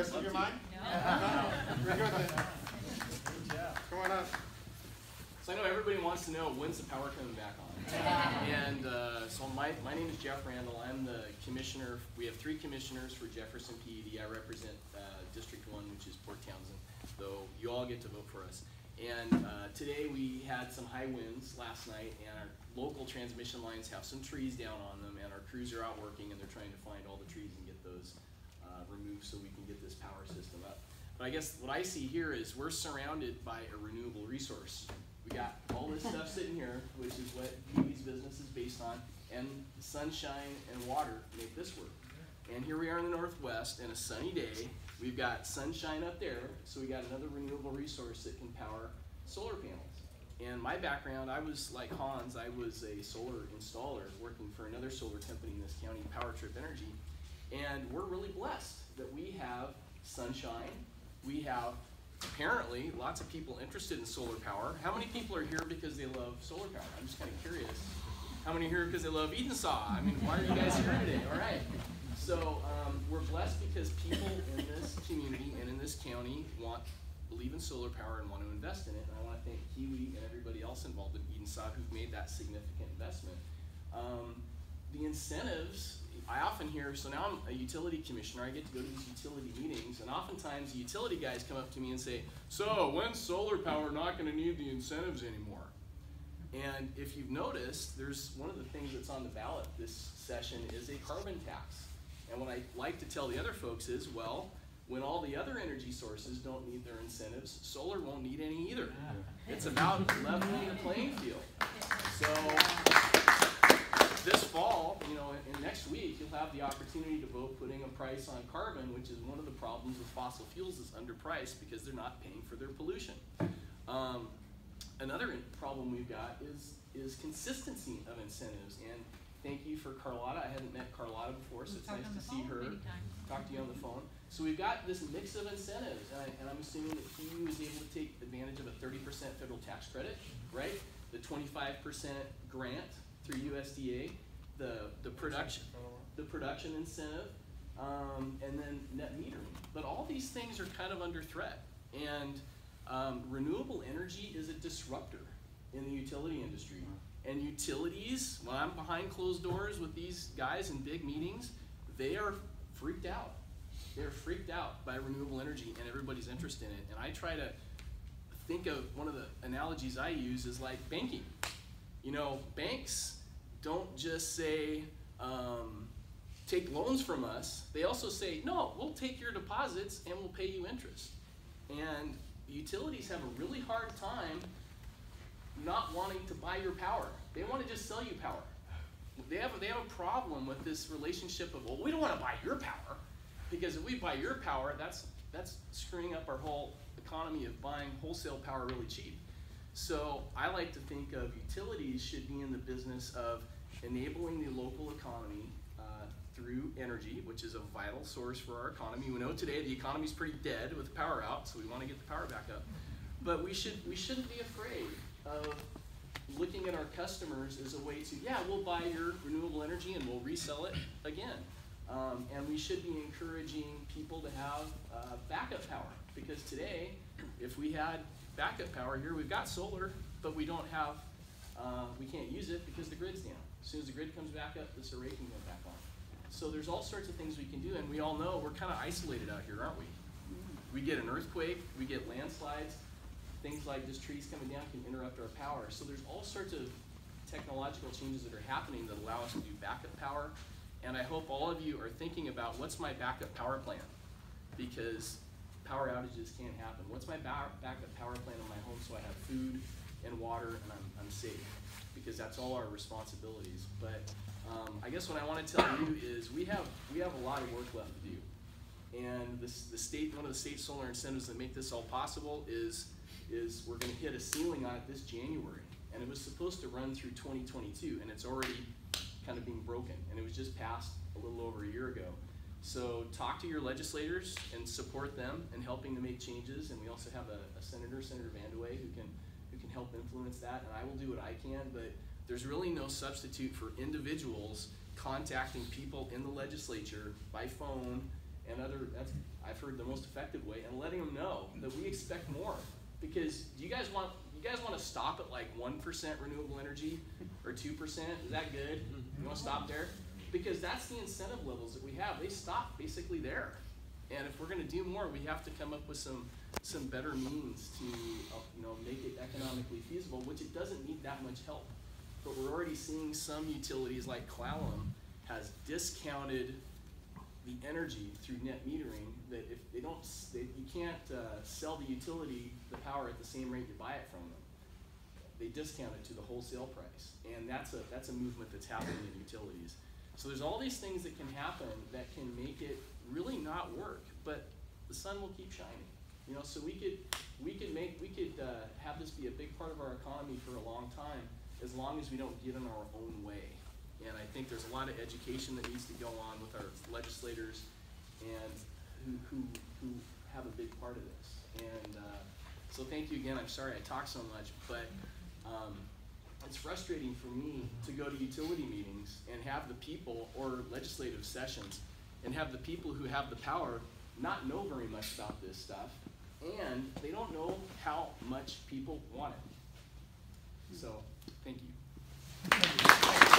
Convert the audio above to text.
rest of your mind? No. We're good then. Come on up. So I know everybody wants to know when's the power coming back on. and uh, so my, my name is Jeff Randall. I'm the commissioner. We have three commissioners for Jefferson PUD. I represent uh, District 1, which is Port Townsend, though you all get to vote for us. And uh, today we had some high winds last night, and our local transmission lines have some trees down on them, and our crews are out working, and they're trying to find all the trees and get those uh, removed so we can get this power system up. But I guess what I see here is we're surrounded by a renewable resource. We got all this stuff sitting here, which is what PUD's business is based on, and sunshine and water make this work. And here we are in the northwest, in a sunny day. We've got sunshine up there, so we got another renewable resource that can power solar panels. And my background, I was like Hans, I was a solar installer working for another solar company in this county, Power Trip Energy. And we're really blessed that we have sunshine, we have apparently lots of people interested in solar power. How many people are here because they love solar power? I'm just kind of curious. How many are here because they love Edensaw? I mean, why are you guys here today? All right. So um, we're blessed because people in this community and in this county want, believe in solar power and want to invest in it. And I want to thank Kiwi and everybody else involved in Edensaw who've made that significant investment. Um, the incentives, I often hear, so now I'm a utility commissioner, I get to go to these utility meetings, and oftentimes the utility guys come up to me and say, so when's solar power not gonna need the incentives anymore? And if you've noticed, there's one of the things that's on the ballot this session is a carbon tax. And what I like to tell the other folks is, well, when all the other energy sources don't need their incentives, solar won't need any either. It's about leveling the playing field. So this fall, you know, and next week, you'll have the opportunity to vote putting a price on carbon, which is one of the problems with fossil fuels is underpriced because they're not paying for their pollution. Um, another problem we've got is is consistency of incentives. And thank you for Carlotta. I hadn't met Carlotta before, so it's nice to see her. Talk to you on the phone. So we've got this mix of incentives, and, I, and I'm assuming that he was able to take advantage of a 30% federal tax credit, right? The 25% grant through USDA, the the production the production incentive, um, and then net metering. But all these things are kind of under threat, and um, renewable energy is a disruptor in the utility industry. And utilities, when I'm behind closed doors with these guys in big meetings, they are freaked out. They're freaked out by renewable energy and everybody's interest in it. And I try to think of one of the analogies I use is like banking. You know, banks don't just say, um, take loans from us. They also say, no, we'll take your deposits and we'll pay you interest. And utilities have a really hard time not wanting to buy your power. They want to just sell you power. They have, they have a problem with this relationship of, well, we don't want to buy your power. Because if we buy your power, that's, that's screwing up our whole economy of buying wholesale power really cheap. So I like to think of utilities should be in the business of enabling the local economy uh, through energy, which is a vital source for our economy. We know today the economy is pretty dead with the power out, so we want to get the power back up. But we should we shouldn't be afraid of looking at our customers as a way to yeah we'll buy your renewable energy and we'll resell it again. Um, and we should be encouraging people to have uh, backup power because today, if we had backup power here, we've got solar, but we don't have, uh, we can't use it because the grid's down. As soon as the grid comes back up, this array can go back on. So there's all sorts of things we can do, and we all know we're kind of isolated out here, aren't we? We get an earthquake, we get landslides, things like just trees coming down can interrupt our power. So there's all sorts of technological changes that are happening that allow us to do backup power. And I hope all of you are thinking about what's my backup power plan? Because power outages can't happen. What's my backup power plan in my home so I have food and water and I'm, I'm safe? Because that's all our responsibilities. But um, I guess what I want to tell you is we have we have a lot of work left to do. And this, the state, one of the state solar incentives that make this all possible is is we're going to hit a ceiling on it this January. And it was supposed to run through 2022, and it's already kind of being broken. And it was just passed a little over a year ago. So talk to your legislators and support them in helping to make changes. And we also have a, a senator, Senator Van De Wege, who can who can help influence that. And I will do what I can, but there's really no substitute for individuals contacting people in the legislature by phone and other. That's I've heard the most effective way, and letting them know that we expect more. Because do you guys want you guys want to stop at like one percent renewable energy or two percent? Is that good? You want to stop there? Because that's the incentive levels that we have. They stop basically there. And if we're going to do more, we have to come up with some some better means to uh, you know make it economically feasible, which it doesn't need that much help. But we're already seeing some utilities like Clallam has discounted the energy through net metering that if they don't, they, you can't uh, sell the utility the power at the same rate you buy it from them. They discount it to the wholesale price, and that's a that's a movement that's happening in utilities. So there's all these things that can happen that can make it really not work, but the sun will keep shining. You know, so we could we could make we could uh, have this be a big part of our economy for a long time, as long as we don't get in our own way. And I think there's a lot of education that needs to go on with our legislators and who, who, who have a big part of this. And uh, so thank you again. I'm sorry I talk so much, but um, it's frustrating for me to go to utility meetings and have the people, or legislative sessions, and have the people who have the power not know very much about this stuff, and they don't know how much people want it. So, thank you.